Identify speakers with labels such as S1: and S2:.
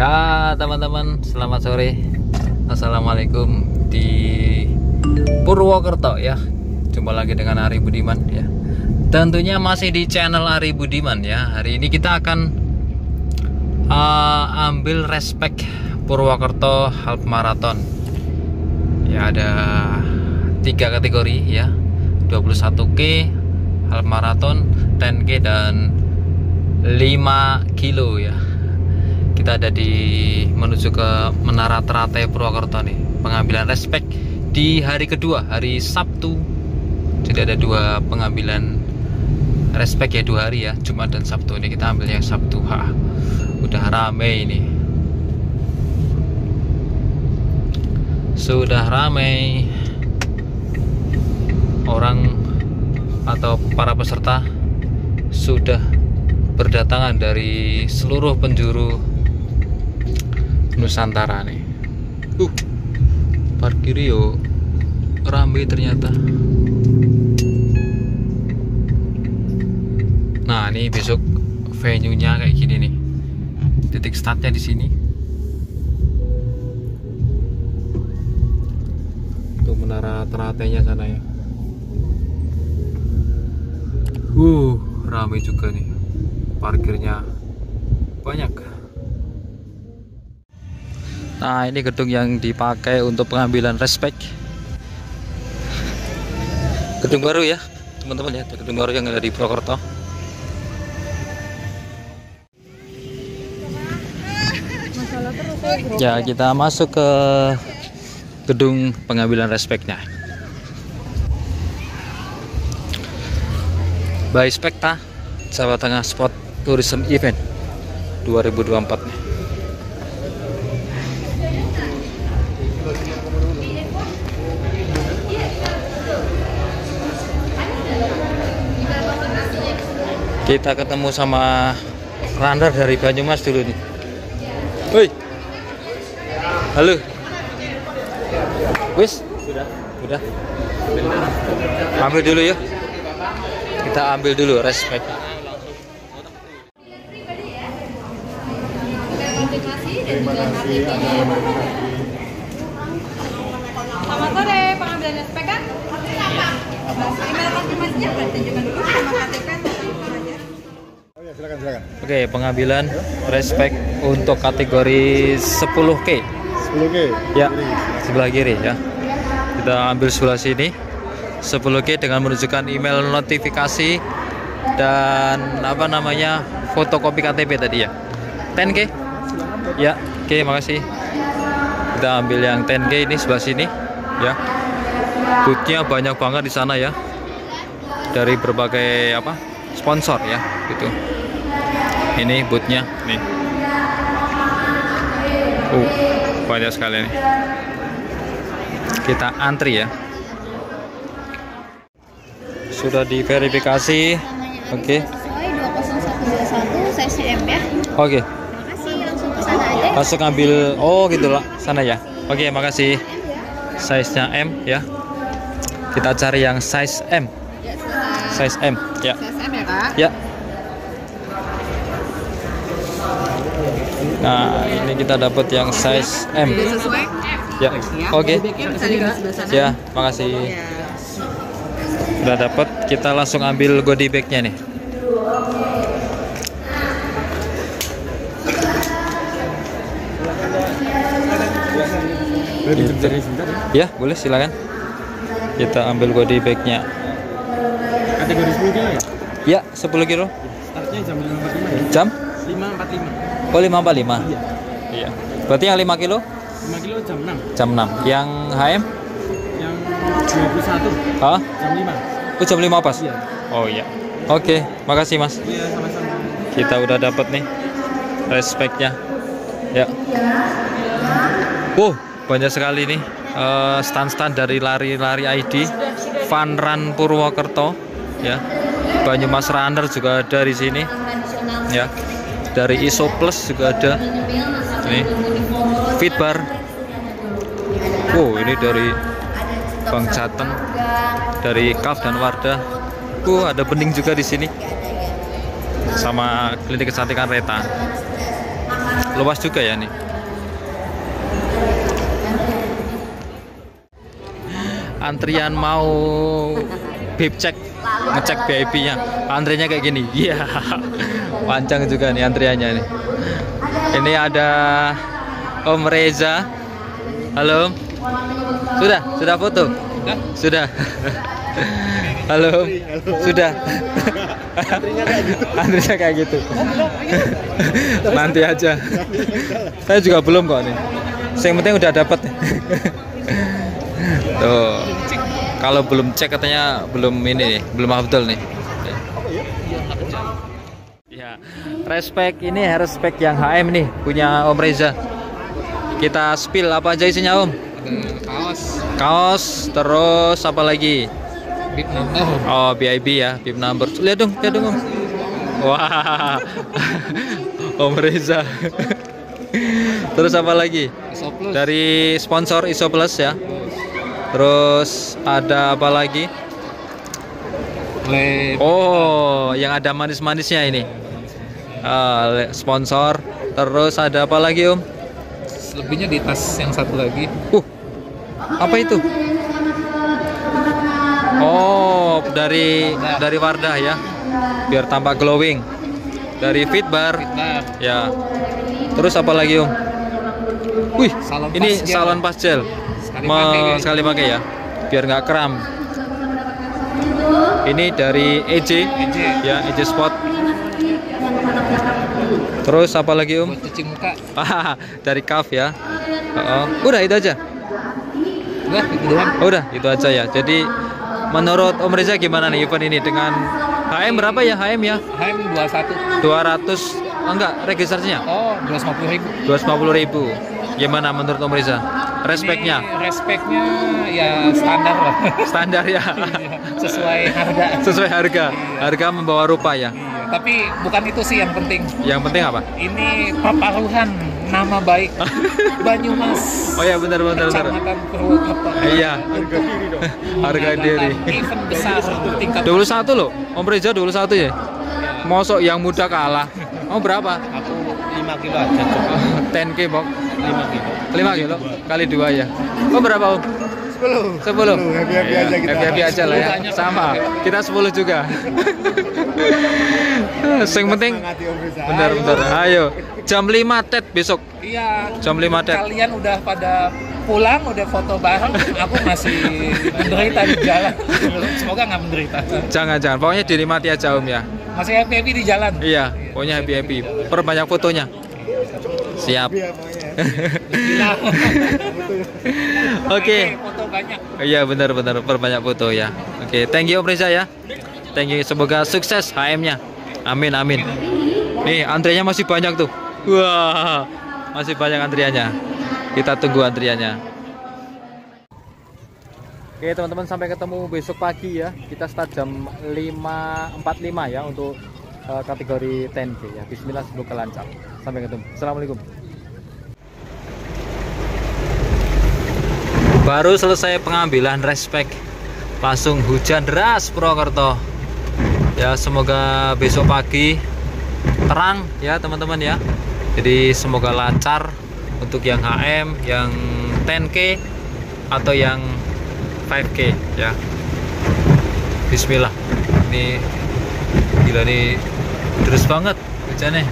S1: Ya teman-teman selamat sore. Assalamualaikum di Purwokerto ya. Jumpa lagi dengan Ari Budiman ya. Tentunya masih di channel Ari Budiman ya. Hari ini kita akan uh, ambil respect Purwokerto Half Marathon. Ya ada tiga kategori ya. 21K Half Marathon 10K dan 5 kilo ya kita ada di menuju ke Menara Teratai Purwokerto nih. Pengambilan respect di hari kedua hari Sabtu. Jadi ada dua pengambilan respect ya dua hari ya Jumat dan Sabtu. Ini kita ambil yang Sabtu. Ha udah rame ini. Sudah rame. Orang atau para peserta sudah berdatangan dari seluruh penjuru Nusantara nih. Uh, parkir yo ramai ternyata. Nah, ini besok venue-nya kayak gini nih. Titik startnya di sini. Tuh menara teratainya sana ya. Uh, ramai juga nih. Parkirnya banyak. Nah ini gedung yang dipakai untuk pengambilan respect Gedung baru ya teman-teman ya. Gedung baru yang ada di Purwokerto. Ya kita masuk ke gedung pengambilan respectnya By Spekta Jawa Tengah Sport Tourism Event 2024 nih kita ketemu sama runner dari Banyumas dulu nih. Woi. Halo. Wis. Sudah. Sudah. Ambil dulu ya. Kita ambil dulu respect.
S2: Selamat Email konfirmasinya dulu sama KTP.
S3: silakan silakan.
S1: Oke pengambilan respect untuk kategori 10k
S3: 10K.
S1: ya sebelah kiri ya. Kita ambil sebelah sini. 10k dengan menunjukkan email notifikasi dan apa namanya fotokopi KTP tadi ya. 10k ya oke makasih. Kita ambil yang 10k ini sebelah sini ya bootnya banyak banget di sana ya. Dari berbagai apa sponsor ya gitu. Ini bootnya nih. Uh banyak sekali nih. Kita antri ya. Sudah diverifikasi. Oke.
S4: Sesuai 20121 size M ya.
S1: oke.
S4: Aja.
S1: langsung ambil oh gitu lah. Sana ya. Oke makasih. Size nya M ya kita cari yang size M.
S4: Ya,
S1: size M ya.
S4: Size M ya, Kak.
S1: ya. Nah ini kita dapat yang size M. Ya. Oke.
S4: Sana.
S1: ya makasih.
S4: Ya.
S1: udah dapat kita langsung ambil goodie bagnya nih.
S3: Boleh ya
S1: boleh silakan kita ambil goodie bagnya
S3: Kategori 10 kilo ya.
S1: ya 10 kilo
S3: Startnya jam 5.45 ya.
S1: jam
S3: 5.45.
S1: oh 545
S3: Iya.
S1: iya berarti yang 5 kilo
S3: 5 kilo jam 6.
S1: jam 6 yang HM
S3: Yang 21
S1: ah
S3: jam 5.
S1: oh jam 5 pas
S3: Iya.
S1: oh iya oke makasih mas
S3: Iya sama-sama.
S1: kita udah dapat nih respectnya ya wow banyak sekali nih eh, stand-stand dari lari-lari ID Fun Run Purwokerto ya. Banyumas Runner juga ada di sini ya. Dari ISO Plus juga ada. Nih Fitbar. Wow ini dari Bang Jateng dari Kaf dan Wardah. Wow ada bening juga di sini. Sama klinik kecantikan Reta. Luas juga ya nih antrian mau bib cek ngecek VIP nya antrinya kayak gini. Iya. Panjang juga nih antriannya nih ini ada Om Reza. Halo sudah? Sudah foto? Sudah. Halo sudah. Antrinya kayak gitu. Nanti aja. Saya juga belum kok nih. Yang penting udah dapat tuh kalau belum cek katanya belum ini nih belum Abdul nih ya respect ini respect yang HM nih punya Om Reza kita spill apa aja isinya Om
S3: kaos
S1: kaos terus apa lagi
S3: bib number
S1: Oh, BIP ya, BIP number. Lihat dong, lihat dong, Om. Wah. Om Reza. Terus apa lagi?
S3: iso plus
S1: Dari sponsor Iso Plus ya. Terus ada apa lagi?
S3: lab
S1: Oh, yang ada manis-manisnya ini. Le- sponsor. Terus ada apa lagi, Om?
S3: lebihnya di tas yang satu lagi
S1: Uh. Apa itu? Oh, dari dari Wardah ya. Biar tampak glowing. Dari Fitbar.
S3: nah
S1: Ya. Terus apa lagi om? Wih,
S3: Salon
S1: ini
S3: pas
S1: salon pas gel.
S3: Sekali
S1: Me-
S3: pakai, guys.
S1: sekali pakai ya, biar nggak kram. Ini dari EJ,
S3: EJ.
S1: ya EJ Spot. Terus apa lagi om?
S3: buat cuci muka
S1: dari Kaf ya. Oh, udah itu aja.
S3: udah itu doang
S1: Oh, udah itu aja ya. Jadi menurut Om Reza gimana nih event ini dengan HM berapa ya HM ya?
S3: HM 21
S1: 200 oh, enggak registrasinya
S3: oh 250 ribu
S1: 250 ribu gimana menurut Om Reza respeknya
S3: respeknya ya standar lah.
S1: Standar ya.
S3: Sesuai harga.
S1: Sesuai harga. Harga membawa rupa ya.
S3: Iya, tapi bukan itu sih yang penting.
S1: Yang penting apa?
S3: Ini perparuhan nama baik Banyumas.
S1: Oh ya benar benar benar.
S3: Kecamatan Purwokerto
S1: iya. Harga diri
S3: event besar tingkat
S1: 21 loh. Om Reza 21 ya? Mosok yang muda kalah. Oh berapa?
S3: Aku 5 kilo aja coba
S1: 10k bok
S3: 5 kilo.
S1: 5 kilo? Kali dua ya? Oh berapa Om? 10 10 happy happy aja kita. happy aja lah ya. Sama. kita 10 juga. Yang penting benar benar ayo. jam 5 tet besok.
S3: Iya.
S1: Jam 5 tet.
S3: Kalian udah pada pulang udah foto bareng. Aku masih menderita di jalan. Semoga nggak menderita.
S1: Jangan jangan. Pokoknya dinikmati aja om ya.
S3: Masih happy happy di jalan?
S1: Iya pokoknya happy happy perbanyak fotonya. Siap. Oke.
S3: Banyak
S1: iya benar benar. Perbanyak foto ya. Oke thank you om Reza ya. Thank you. Semoga sukses HM nya amin amin. Nih antriannya masih banyak tuh. Wah masih banyak antriannya. Kita tunggu antriannya. Oke teman-teman sampai ketemu besok pagi ya. Kita start jam 5.45 ya untuk eh, kategori 10K ya. Bismillah semoga lancar. Sampai ketemu. Assalamualaikum baru selesai pengambilan respect langsung hujan deras Purwokerto. Ya semoga besok pagi terang ya teman-teman ya. Jadi semoga lancar untuk yang HM yang 10K atau yang 5K ya. Bismillah. Ini gila nih terus banget hujannya.